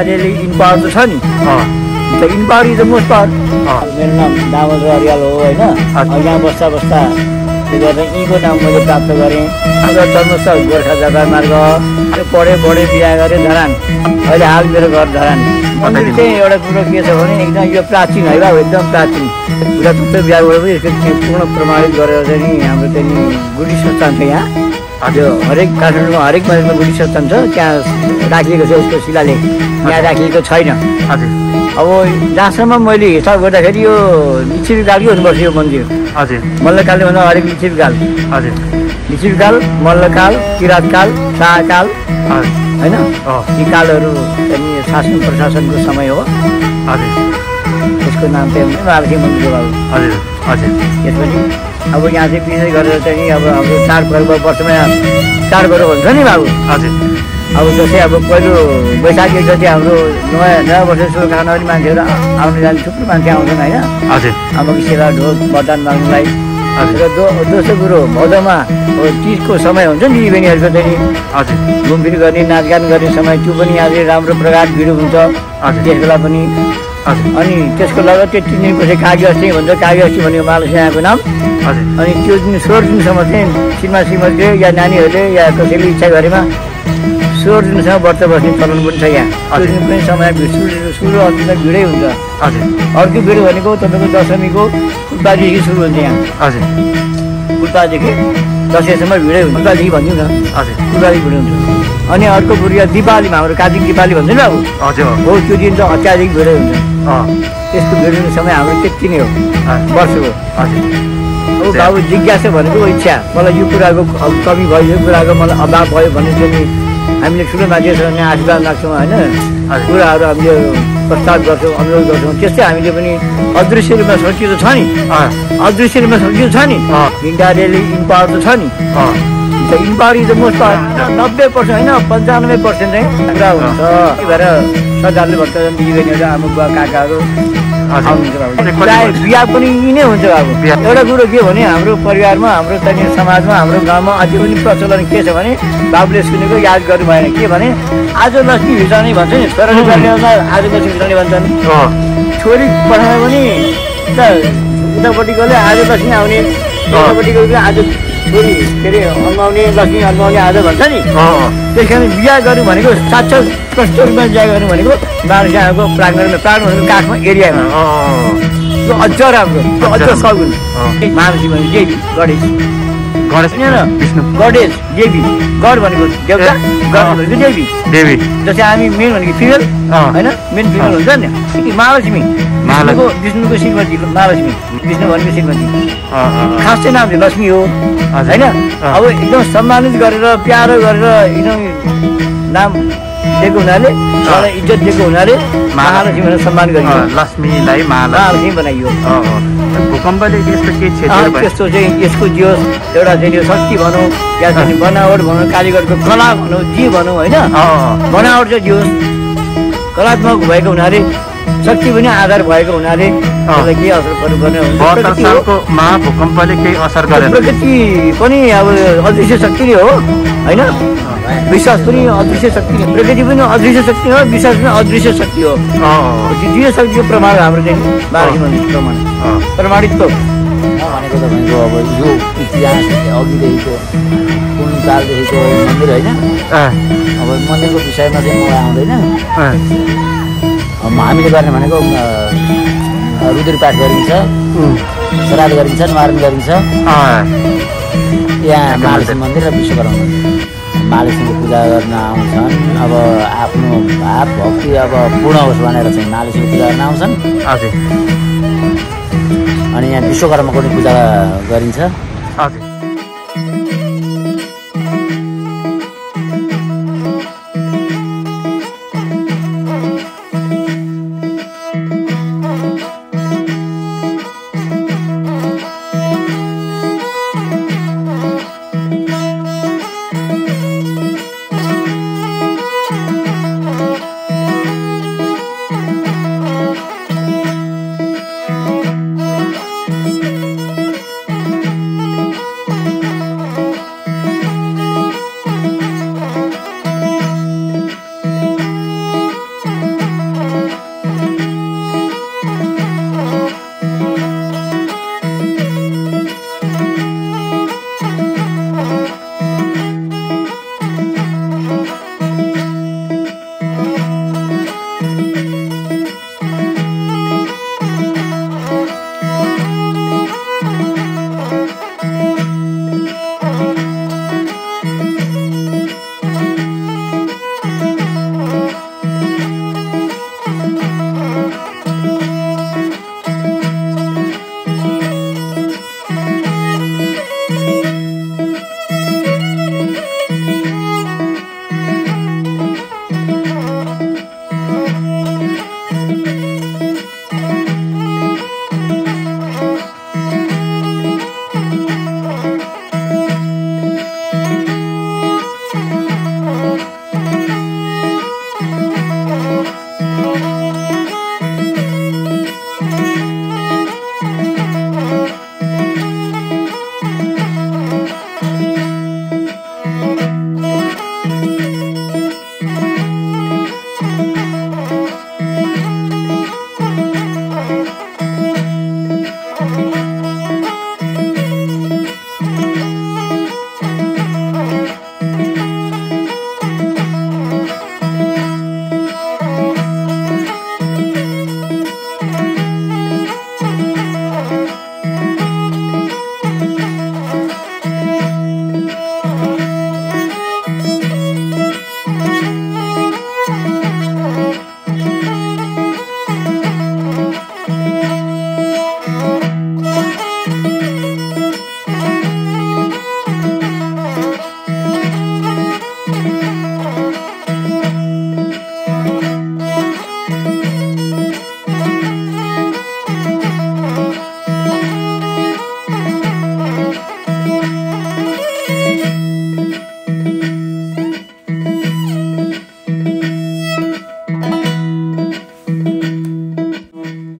इन्डियाले in power त छ नि अँ, त in power is the most power अँ, मेरो नाम दामोदर अर्याल हो होइन यहाँ बस्दा बस्दा त्यो गरेर यीको नाम मैले प्राप्त गरेँ आज जन्मस्थल गोर्खा जाँदा मार्ग त्यो पढेँ पढेँ बिहा गरेँ धरान अहिले हाल मेरो घर धरान मन्दिर चाहिँ एउटा कुरो के छ भने एकदम यो प्राचीन है बाबु एकदम प्राचीन पुरातत्व विभागबाट पनि यसको चाहिँ पूर्ण प्रमाणित गरेर चाहिँ हाम्रो चाहिँ गुडी संस्थान छ यहाँ यो हरेक काठमाडौँमा हरेक मन्दिरमा गुडी संस्थान छ त्यहाँ राखिएको छ यसको शिलालेख। यहाँ राखिएको छैन। हजुर। अब जहाँसम्म मैले हिसाब गर्दाखेरि यो लिच्छिपीकालकै हुनुपर्छ यो मन्दिर। हजुर। मल्लकालले भन्दा हरेक लिच्छिपीकाल हजुर। लिच्छिपीकाल मल्लकाल किराँतकाल शाहकाल होइन? यी कालहरू शासन प्रशासनको समय हो। हजुर। यसको नाम चाहिँ मन्दिर बाबु हजुर। हजुर। त्यसपछि अब यहाँ चाहिँ विशेष गरेर चाहिँ अब हाम्रो चाडपर्व वर्षमा चाडपर्व हुन्छ नि बाबु? हजुर। अब जस्तै अब पहिलो वैशाखी जति हाम्रो नयाँ नयाँ वर्ष शुभकामना पनि मान्छेहरू आउने जाने थुप्रो मान्छे आउँछन् होइन? हजुर। आमाको सेवा ढोक वरदान माग्नुलाई हजुर। र दो दोस्रो कुरो भदौमा अब तिजको समय हुन्छ नि दिदीबहिनीहरूको चाहिँ हजुर। घुमफिर गर्ने नाचगान गर्ने समय त्यो पनि यहाँ चाहिँ राम्रो प्रकार भिड हुन्छ। त्यस बेला पनि अनि त्यसको लगत्तै तिन दिनपछि कागी अस्ति भन्छ कागी अस्ति भनेको मालसिंहको नाम। हजुर। अनि त्यो दिन सोह्र दिनसम्म चाहिँ श्रीमा श्रीमतीले या नानीहरूले या कसैले इच्छा गरेमा सोह्र दिनसम्म व्रत बस्ने चलन पनि छ यहाँ। त्यो। दिन पनि समय सुरु सुरु अन्तिममा भिडै हुन्छ। हजुर। अर्को भिड भनेको तपाईँको दशमीको फुलपादेखि सुरु हुन्छ यहाँ। हजुर। फुलपादेखि दसैँसम्म भिडै हुन्छ। फुलपादेखि भनिदिउँ न। हजुर। फुलपादेखि भिड हुन्छ। अनि अर्को यहाँ दिपावलीमा हाम्रो कार्तिक दिपावली भन्छ नि अब हजुर। हो त्यो दिन त अत्याधिक भिडै हुन्छ। भिड हुने समय हाम्रो त्यति नै हो। वर्षको हजुर अब बाबु जिज्ञासा भनेको इच्छा। मलाई यो कुराको कमी भयो यो कुराको मलाई अभाव भयो भने चाहिँ हामीले ठुलो मान्छेसँग आशीर्वाद माग्छौँ होइन। कुराहरू हामीले प्रस्ताव गर्छौँ अनुरोध गर्छौँ। त्यस्तै हामीले पनि अदृश्य रूपमा सोचिएको छ नि। अदृश्य रूपमा सोचिएको छ नि। इन्डियाले इम्पावर त छ नि। इज द मोस्ट नब्बे पर्सेन्ट होइन? पन्चानब्बे पर्सेन्ट चाहिँ कुरा हुन्छ। त्यही भएर सरकारले भन्छ दिदीबहिनीहरू आमा बुवा काकाहरू वर्ष? बिहा पनि यी नै हुन्छ बिहा। एउटा कुरो के भने हाम्रो परिवारमा हाम्रो स्थानीय समाजमा हाम्रो गाउँमा अझै पनि प्रचलन के छ भने बाबुले सुनेको याद गर्नु भएन। के भने आज लक्ष्मी भिजाउने भन्छ नि। छोराले गर्ने आज लक्ष्मी भिजाउने भन्छन्। छोरी पठायो भने त उतापट्टिकोले आज लक्ष्मी आउने उतापट्टिको आज छोरी के अरे अन्माउने लक्ष्मी अन्माउने आज भन्छ नि। त्यस कारण बिहा गर्नु भनेको साक्षात स्पष्ट रूपमा बिहा गर्नु भनेको मानिसहरूको प्राङ्गणमा प्राण भनेको काठमा एरियामा त्यो अझ राम्रो त्यो अझ सगुन। महालक्ष्मी भने देवी गणेश। गणेश विष्णु। गणेश देवी। गड भनेको देवता गड अँ। भनेको देवी। देवी। जस्तै हामी मेन भनेको फिमेल। होइन? मेन फिमेल हुन्छ नि महालक्ष्मी। महालक्ष्मी। विष्णुको श्रीमती महालक्ष्मी। विष्णु भनेको श्रीमती। खास चाहिँ नाम चाहिँ लक्ष्मी हो। होइन। अब एकदम सम्मानित गरेर प्यारो गरेर एकदम नाम दिएको हुनाले मलाई इज्जत दिएको हुनाले महालक्ष्मी भनेर सम्मान गरियो लक्ष्मीलाई माला महालक्ष्मी बनाइयो। भूकम्पले यस्तो भयो त्यस्तो चाहिँ यसको जो एउटा चाहिँ यो शक्ति भनौँ या चाहिँ बनावट भनौँ कालीगढको कला भनौँ जे भनौँ होइन? बनावट चाहिँ जो कलात्मक भएको हुनाले शक्ति पनि आधार भएको हुनाले केही असर पर्नु पर्ने हुन्छ। बहत्तर प्रकृति हो। सालको मा भूकम्पले केही असर गरेन। प्रकृति पनि अब अदृश्य शक्ति नै हो होइन? विश्वास पनि अदृश्य शक्ति नै। प्रकृति पनि अदृश्य शक्ति हो विश्वास पनि अदृश्य शक्ति हो। अँ, अँ, त्यो दुई शक्तिको प्रमाण हाम्रो चाहिँ प्रमाण प्रमाणित हो भनेको तपाईँको अब यो इतिहास अघिदेखिको कुन कालदेखिको मन्दिर होइन? अब मन्दिरको विषयमा चाहिँ मलाई आउँदैन। हामीले गर्ने भनेको अ, रुद्र पाठ गरिन्छ। श्राद्ध गरिन्छ निवारण गरिन्छ। यहाँ महालक्ष्मी मन्दिर र विश्वकर्मा मन्दिर। महालक्ष्मीको पूजा गर्न आउँछन्। अब आफ्नो भाव भक्ति अब पूर्ण होस् भनेर चाहिँ महालक्ष्मीको पूजा गर्न आउँछन्। हजुर। अनि यहाँ विश्वकर्माको पनि पूजा गरिन्छ। हजुर।